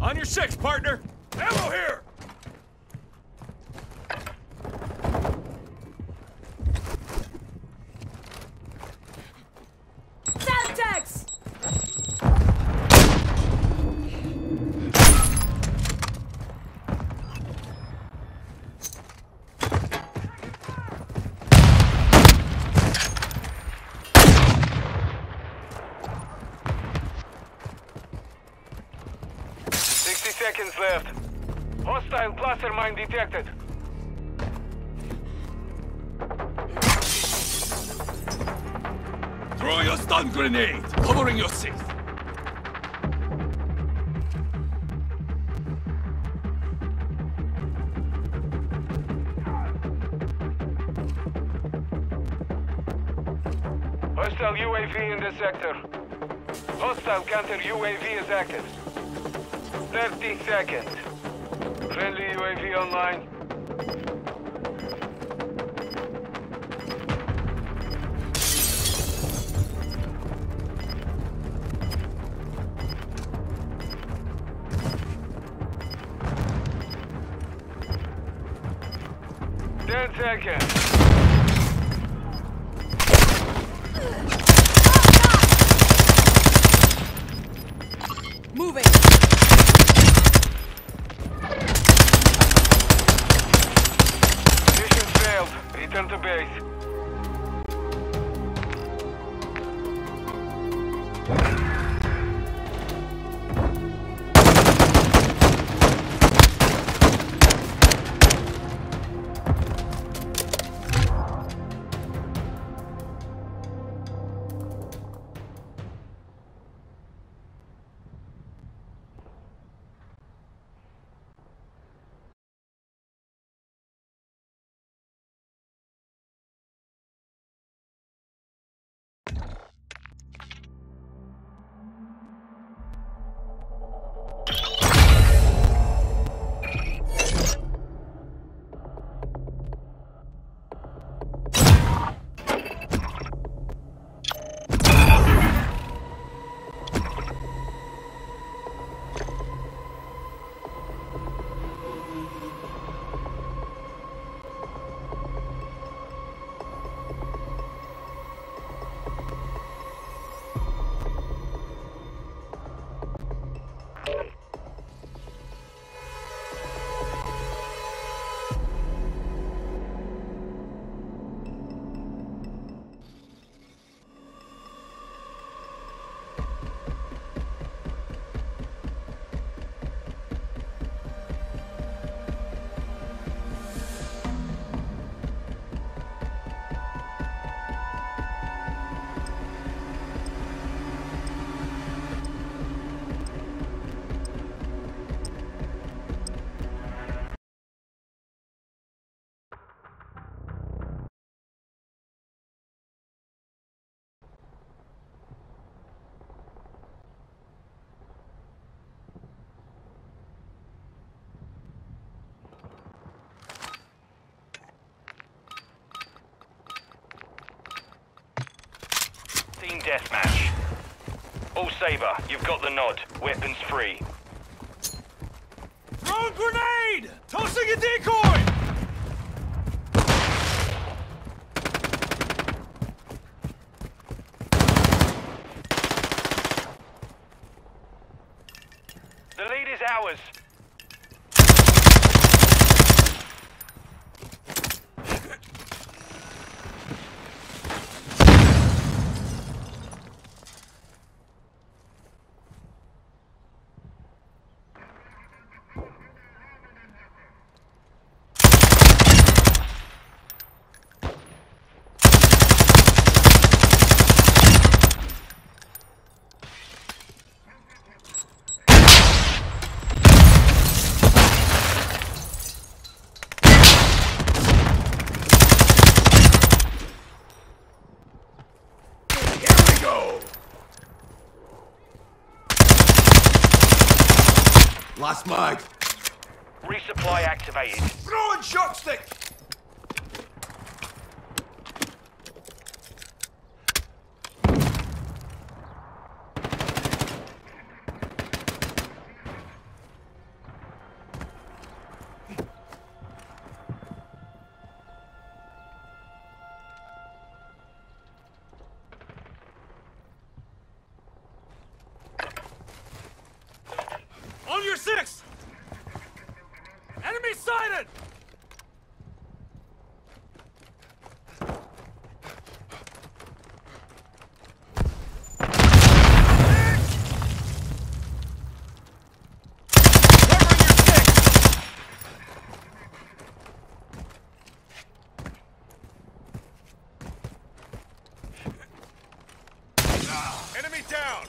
On your six, partner! Ammo here! Seconds left. Hostile cluster mine detected. Throw your stun grenade! Covering your six! Hostile UAV in the sector. Hostile counter UAV is active. 30 seconds. Friendly UAV online. To base. Deathmatch. All Saber, you've got the nod. Weapons free. Throw a grenade! Tossing a decoy! The lead is ours. Here we go! Last mag. Resupply activated. Throw Throwing shock stick! your six! Enemy sighted! Covering your six! Enemy down!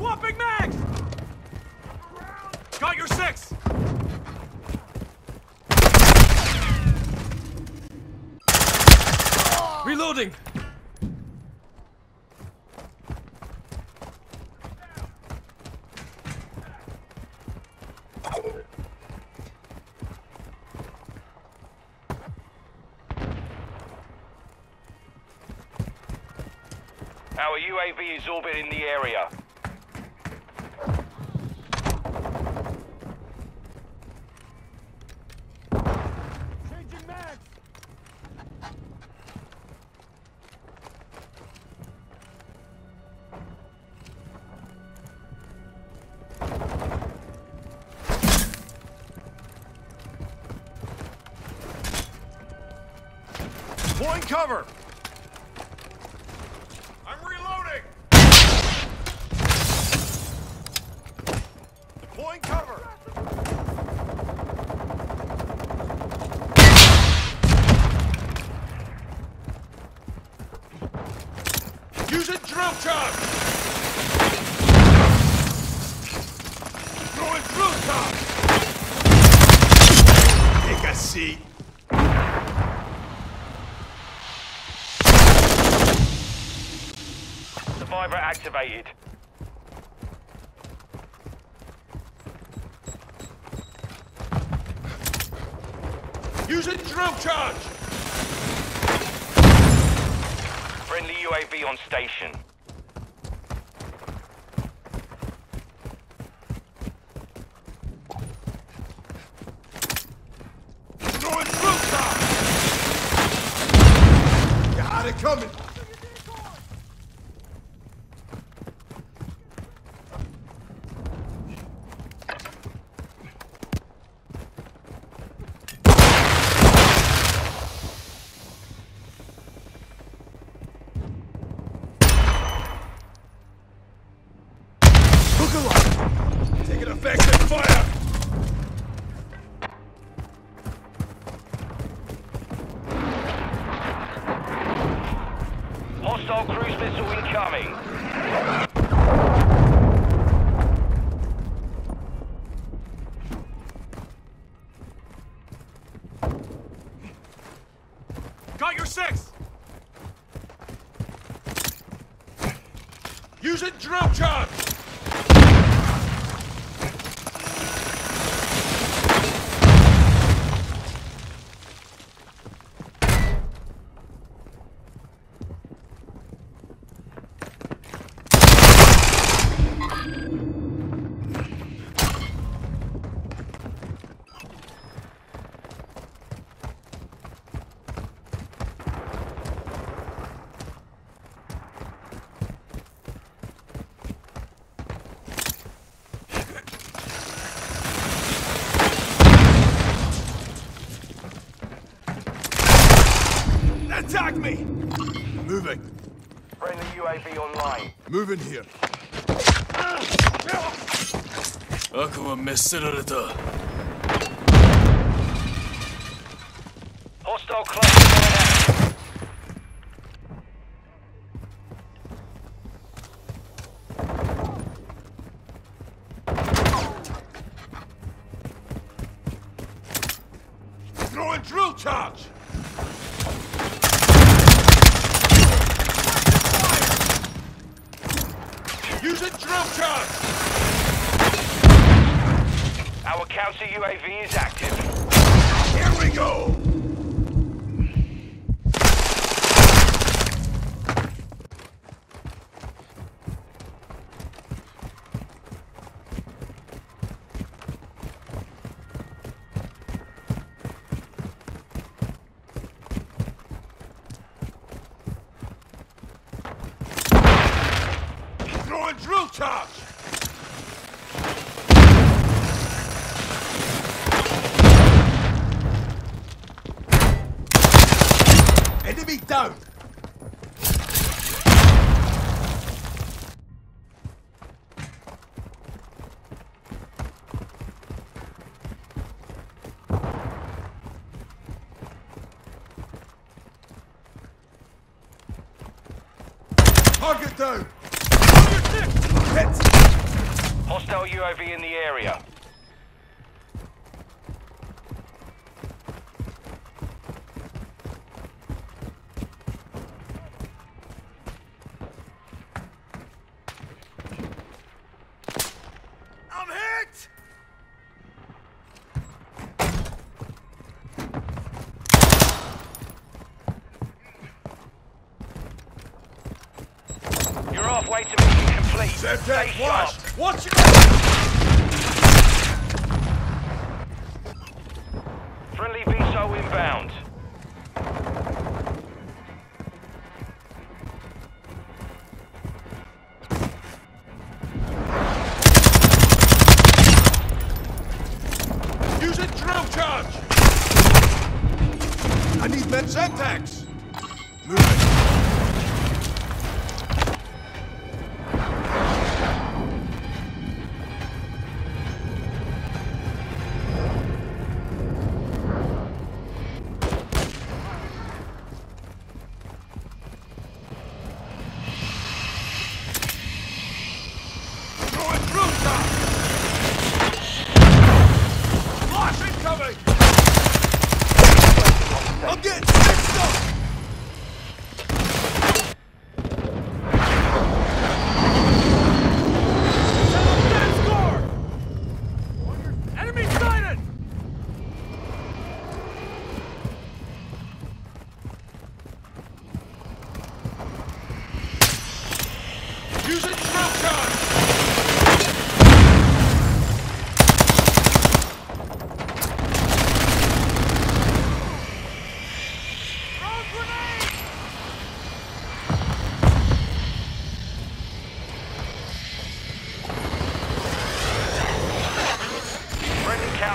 Swapping mags! Got your six! Reloading! Our UAV is orbiting the area. Deploying cover! I'm reloading! Deploying cover! Use a drill charge! Throwing drill charge! Take a seat. Survivor activated. Use a drill charge! Friendly UAV on station. Missile incoming. Got your six! Use a drill charge! attack me! Moving. Friendly UAV online. Moving here. Akuma messerarata. Hostile. Throw a drill charge! Using drill charge! Our counter UAV is active. Here we go! Throwing drill charge! Enemy down! Target down! Hit! Hostile UAV in the area. Stay Semtex sharp. Watch it! Friendly VSO inbound. Using drill charge! I need med Semtex! Moving.